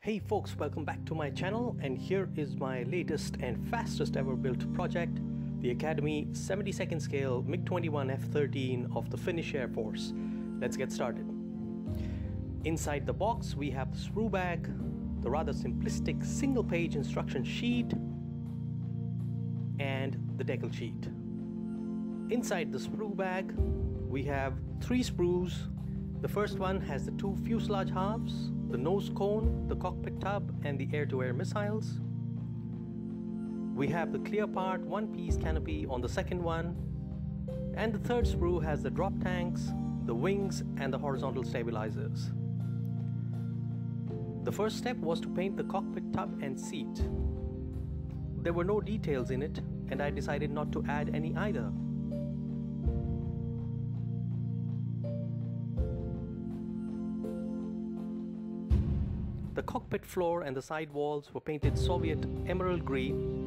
Hey folks, welcome back to my channel and here is my latest and fastest ever built project, the Academy 72nd scale MiG-21 F-13 of the Finnish Air Force. Let's get started. Inside the box we have the sprue bag, the rather simplistic single page instruction sheet and the decal sheet. Inside the sprue bag we have three sprues. The first one has the two fuselage halves, the nose cone, the cockpit tub, and the air-to-air missiles. We have the clear part one-piece canopy on the second one, and the third sprue has the drop tanks, the wings, and the horizontal stabilizers. The first step was to paint the cockpit tub and seat. There were no details in it, and I decided not to add any either. Cockpit floor and the side walls were painted Soviet emerald green.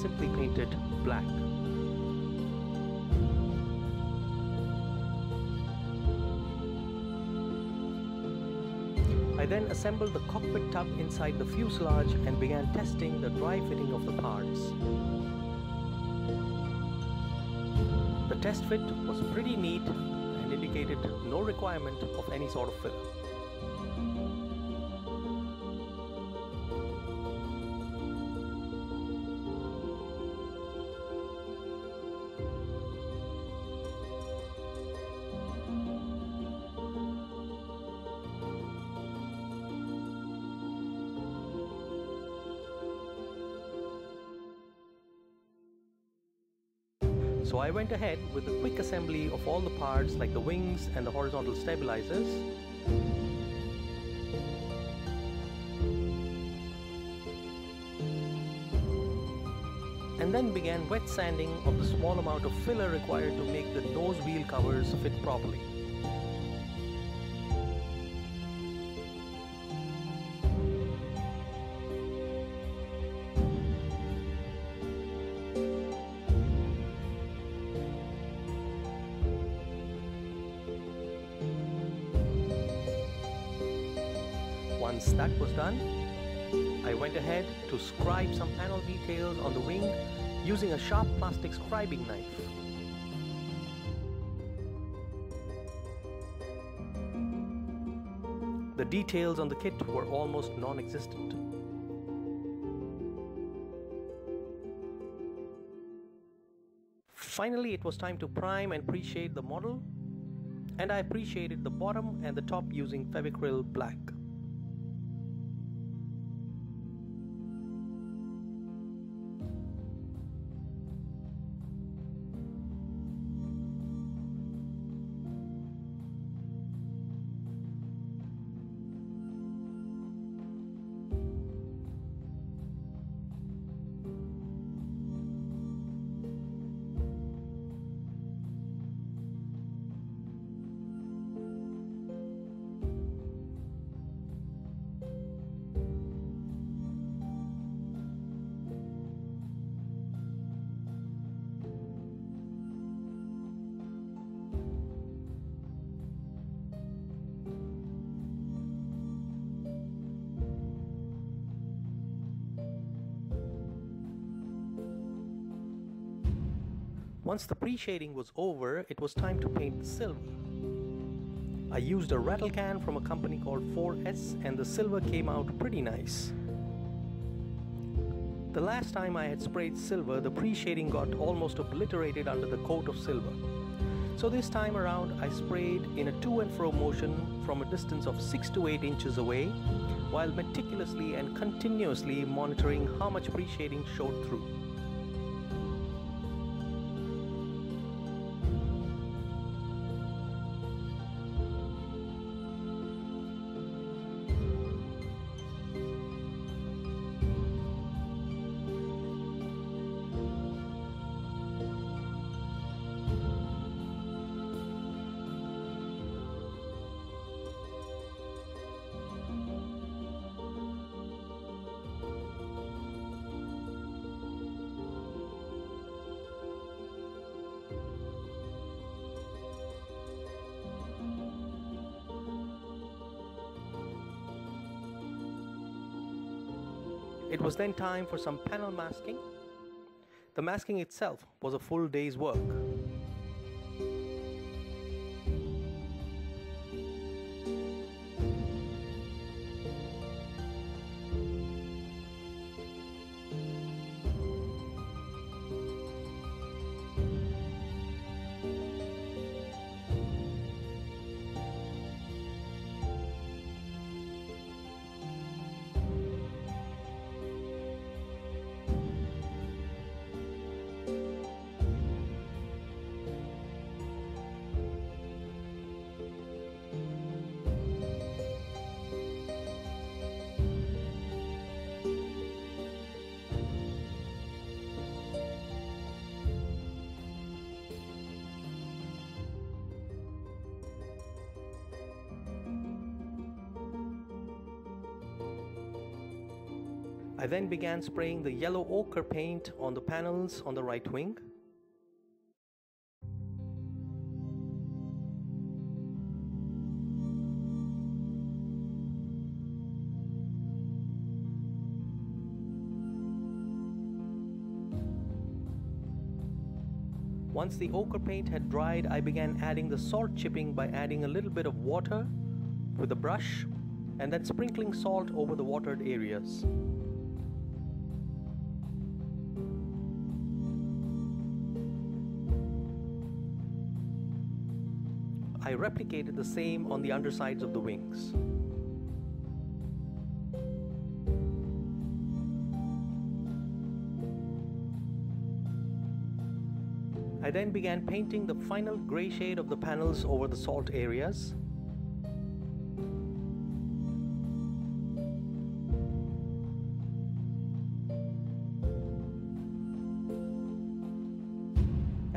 Simply painted black. I then assembled the cockpit tub inside the fuselage and began testing the dry fitting of the parts. The test fit was pretty neat and indicated no requirement of any sort of filler. So I went ahead with a quick assembly of all the parts like the wings and the horizontal stabilizers. And then began wet sanding of the small amount of filler required to make the nose wheel covers fit properly. Once that was done, I went ahead to scribe some panel details on the wing using a sharp plastic scribing knife. The details on the kit were almost non-existent. Finally, it was time to prime and pre-shade the model, and I pre-shaded the bottom and the top using Fevicryl black. Once the pre-shading was over, it was time to paint the silver. I used a rattle can from a company called 4S and the silver came out pretty nice. The last time I had sprayed silver, the pre-shading got almost obliterated under the coat of silver. So this time around, I sprayed in a to and fro motion from a distance of 6 to 8 inches away, while meticulously and continuously monitoring how much pre-shading showed through. It was then time for some panel masking. The masking itself was a full day's work. I then began spraying the yellow ochre paint on the panels on the right wing. Once the ochre paint had dried, I began adding the salt chipping by adding a little bit of water with a brush and then sprinkling salt over the watered areas. I replicated the same on the undersides of the wings. I then began painting the final grey shade of the panels over the salt areas.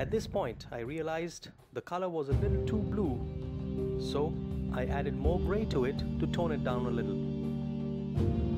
At this point, I realized the color was a little too blue, so I added more gray to it to tone it down a little.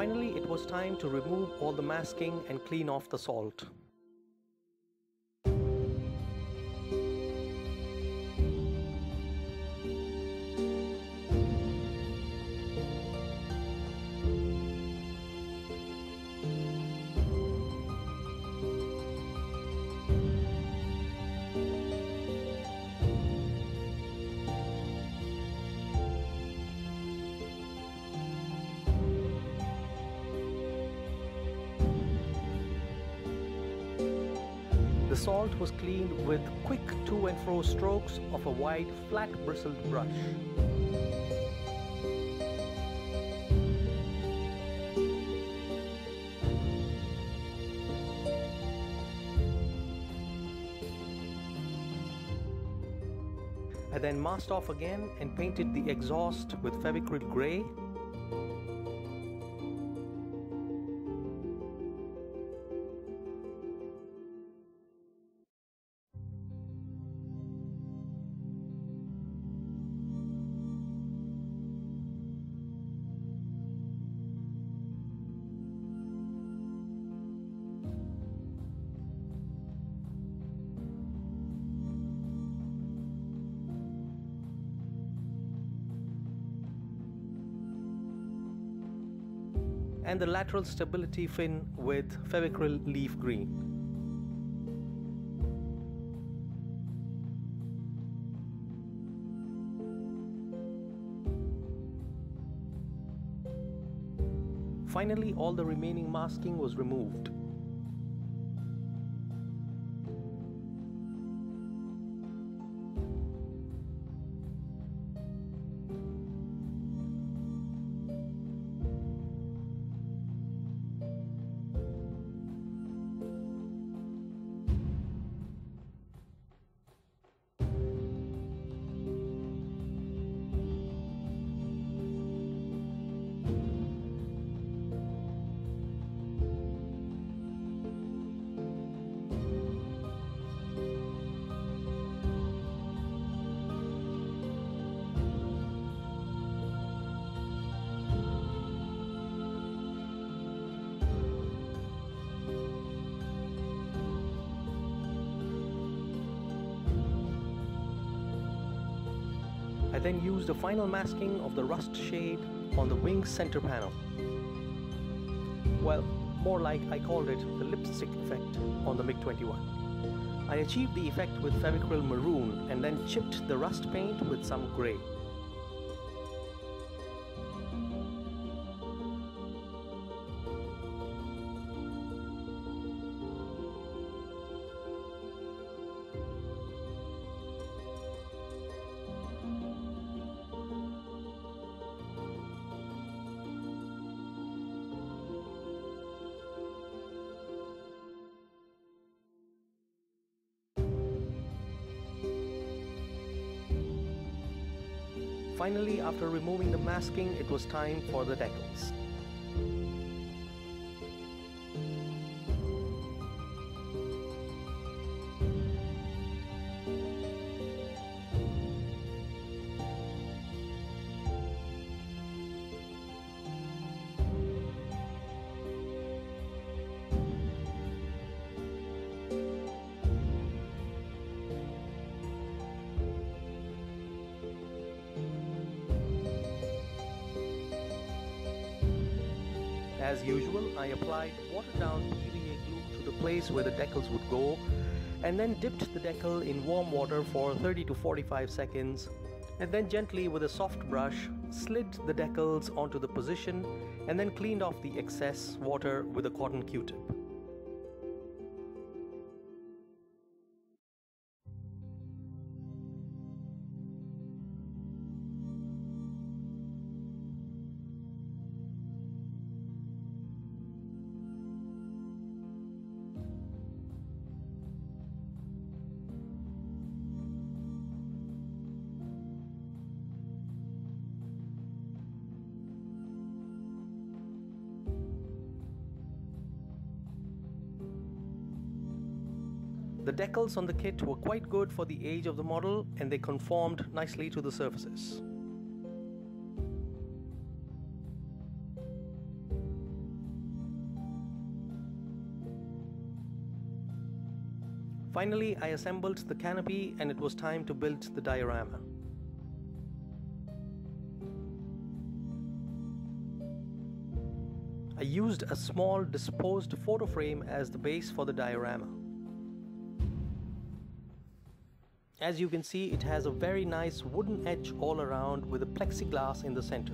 Finally, it was time to remove all the masking and clean off the salt. Salt was cleaned with quick to and fro strokes of a wide, flat bristled brush. I then masked off again and painted the exhaust with Fevicryl Grey and the lateral stability fin with Fevicryl leaf green. Finally, all the remaining masking was removed. Then used a final masking of the rust shade on the wing center panel. Well, more like I called it the lipstick effect on the MiG-21. I achieved the effect with Fevicryl Maroon and then chipped the rust paint with some grey. Finally, after removing the masking, it was time for the decals. As usual, I applied watered down PVA glue to the place where the decals would go and then dipped the decal in warm water for 30 to 45 seconds and then gently with a soft brush slid the decals onto the position and then cleaned off the excess water with a cotton q-tip. The decals on the kit were quite good for the age of the model and they conformed nicely to the surfaces. Finally, I assembled the canopy and it was time to build the diorama. I used a small disposed photo frame as the base for the diorama. As you can see, it has a very nice wooden edge all around with a plexiglass in the center.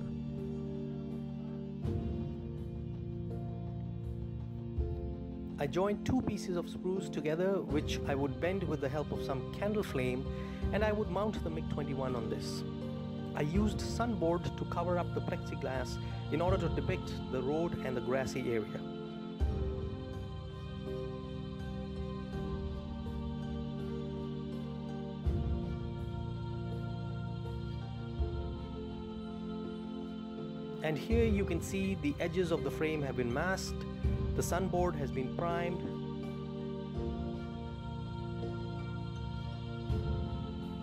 I joined two pieces of sprues together which I would bend with the help of some candle flame and I would mount the MiG-21 on this. I used sunboard to cover up the plexiglass in order to depict the road and the grassy area. And here you can see the edges of the frame have been masked, the sunboard has been primed,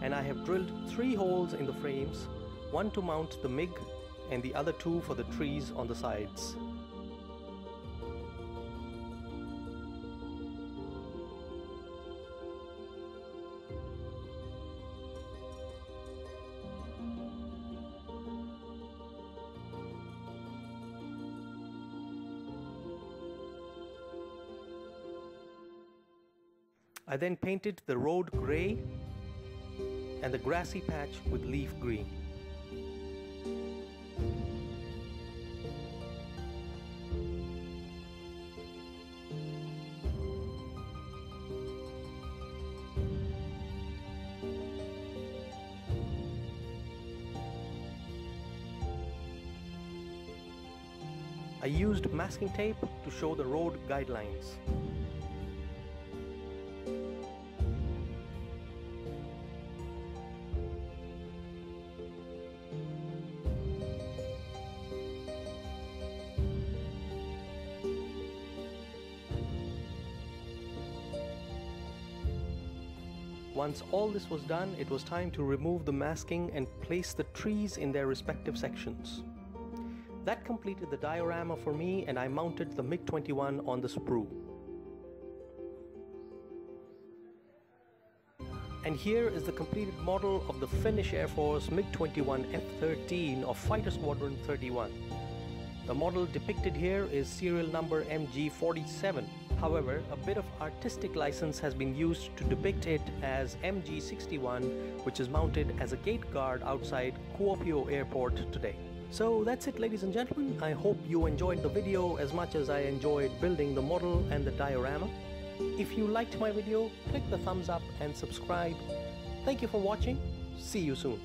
and I have drilled three holes in the frames, one to mount the MiG and the other two for the trees on the sides. I then painted the road grey and the grassy patch with leaf green. I used masking tape to show the road guidelines. Once all this was done, it was time to remove the masking and place the trees in their respective sections. That completed the diorama for me and I mounted the MiG-21 on the sprue. And here is the completed model of the Finnish Air Force MiG-21 F-13 of Fighter Squadron 31. The model depicted here is serial number MG47 However, a bit of artistic license has been used to depict it as MG61, which is mounted as a gate guard outside Kuopio Airport today. So that's it ladies and gentlemen, I hope you enjoyed the video as much as I enjoyed building the model and the diorama. If you liked my video, click the thumbs up and subscribe. Thank you for watching, see you soon.